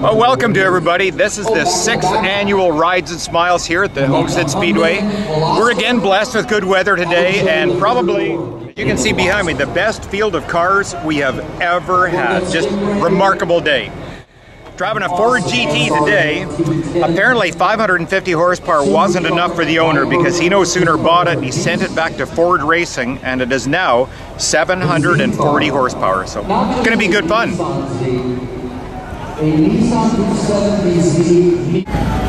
Well, welcome to everybody. This is the sixth annual Rides and Smiles here at the Homestead Speedway. We're again blessed with good weather today and probably, you can see behind me, the best field of cars we have ever had. Just remarkable day. Driving a Ford GT today, apparently 550 horsepower wasn't enough for the owner because he no sooner bought it, he sent it back to Ford Racing and it is now 740 horsepower. So it's going to be good fun. A Nissan 270Z the